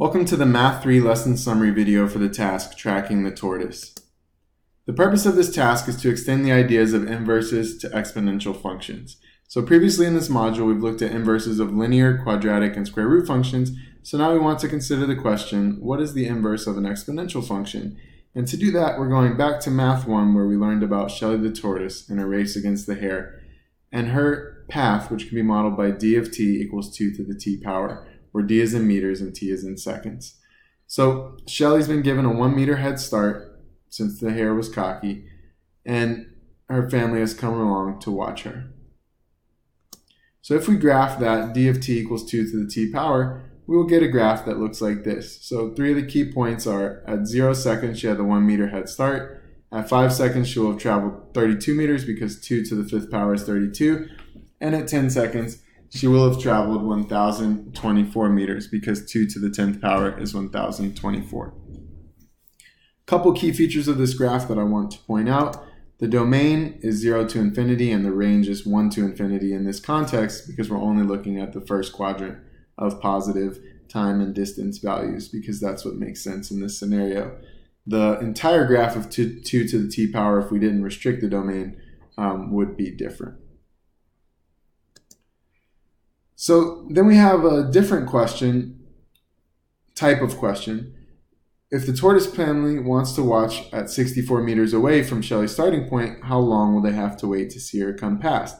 Welcome to the Math 3 lesson summary video for the task Tracking the Tortoise. The purpose of this task is to extend the ideas of inverses to exponential functions. So previously in this module, we've looked at inverses of linear, quadratic, and square root functions. So now we want to consider the question, what is the inverse of an exponential function? And to do that, we're going back to Math 1 where we learned about Shelly the tortoise in a race against the hare and her path, which can be modeled by d of t equals 2 to the t power where d is in meters and t is in seconds. So Shelly's been given a one meter head start since the hare was cocky, and her family has come along to watch her. So if we graph that d of t equals 2 to the t power, we will get a graph that looks like this. So three of the key points are at 0 seconds, she had the 1 meter head start. At 5 seconds, she will have traveled 32 meters because 2 to the fifth power is 32. And at 10 seconds, she will have traveled 1,024 meters because 2 to the 10th power is 1,024. Couple key features of this graph that I want to point out. The domain is 0 to infinity and the range is 1 to infinity in this context because we're only looking at the first quadrant of positive time and distance values because that's what makes sense in this scenario. The entire graph of 2, 2 to the t power, if we didn't restrict the domain, um, would be different. So then we have a different question, type of question. If the tortoise family wants to watch at 64 meters away from Shelly's starting point, how long will they have to wait to see her come past?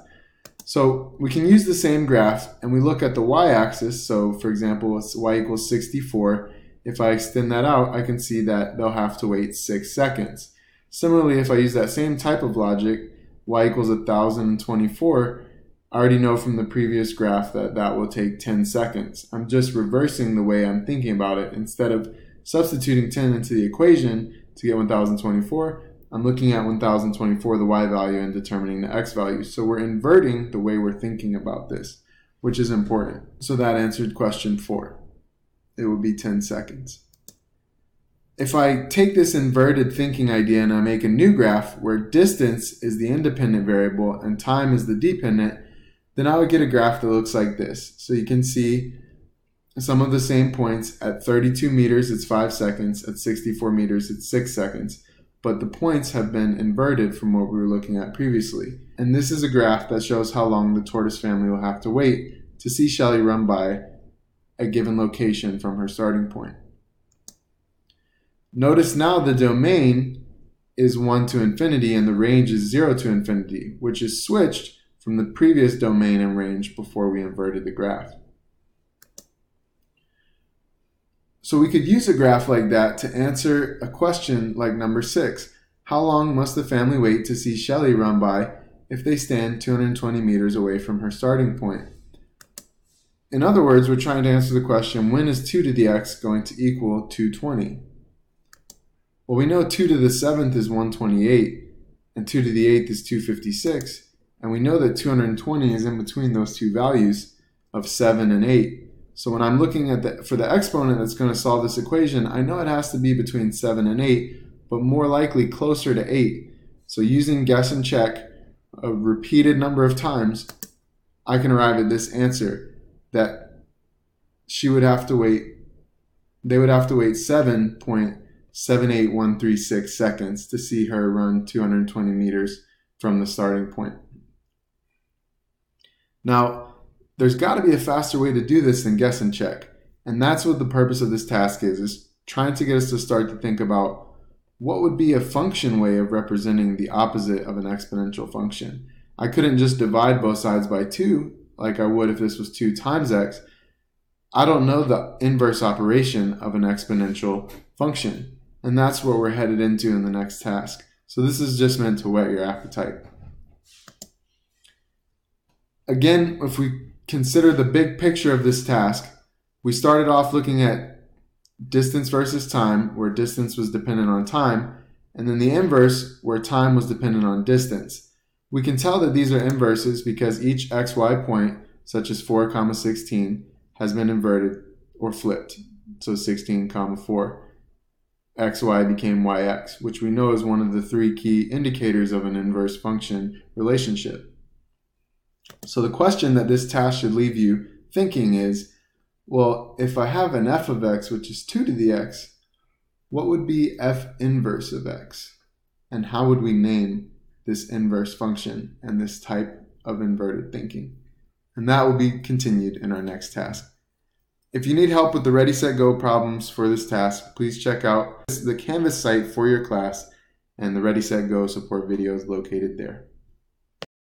So we can use the same graph and we look at the y-axis. So for example, it's y equals 64. If I extend that out, I can see that they'll have to wait six seconds. Similarly, if I use that same type of logic, y equals 1024, I already know from the previous graph that that will take 10 seconds. I'm just reversing the way I'm thinking about it. Instead of substituting 10 into the equation to get 1024, I'm looking at 1024, the y value, and determining the x value. So we're inverting the way we're thinking about this, which is important. So that answered question four. It would be 10 seconds. If I take this inverted thinking idea and I make a new graph where distance is the independent variable and time is the dependent, then I would get a graph that looks like this. So you can see some of the same points at 32 meters, it's 5 seconds. At 64 meters, it's 6 seconds. But the points have been inverted from what we were looking at previously. And this is a graph that shows how long the tortoise family will have to wait to see Shelly run by a given location from her starting point. Notice now the domain is 1 to infinity and the range is 0 to infinity, which is switched from the previous domain and range before we inverted the graph. So we could use a graph like that to answer a question like number six. How long must the family wait to see Shelly run by if they stand 220 meters away from her starting point? In other words, we're trying to answer the question, when is 2 to the x going to equal 220? Well, we know 2 to the 7th is 128, and 2 to the 8th is 256. And we know that 220 is in between those two values of 7 and 8. So when I'm looking at the, for the exponent that's going to solve this equation, I know it has to be between 7 and 8, but more likely closer to 8. So using guess and check a repeated number of times, I can arrive at this answer that she would have to wait, they would have to wait 7.78136 seconds to see her run 220 meters from the starting point. Now, there's got to be a faster way to do this than guess and check. And that's what the purpose of this task is, is trying to get us to start to think about what would be a function way of representing the opposite of an exponential function. I couldn't just divide both sides by 2 like I would if this was 2 times x. I don't know the inverse operation of an exponential function. And that's what we're headed into in the next task. So this is just meant to whet your appetite. Again, if we consider the big picture of this task, we started off looking at distance versus time, where distance was dependent on time, and then the inverse, where time was dependent on distance. We can tell that these are inverses because each xy point, such as 4 comma 16, has been inverted or flipped. So 16 comma 4 xy became yx, which we know is one of the three key indicators of an inverse function relationship. So the question that this task should leave you thinking is, Well, if I have an f of x, which is 2 to the x, what would be f inverse of x? And how would we name this inverse function and this type of inverted thinking? And that will be continued in our next task. If you need help with the Ready, Set, Go problems for this task, please check out the Canvas site for your class and the Ready, Set, Go support videos located there.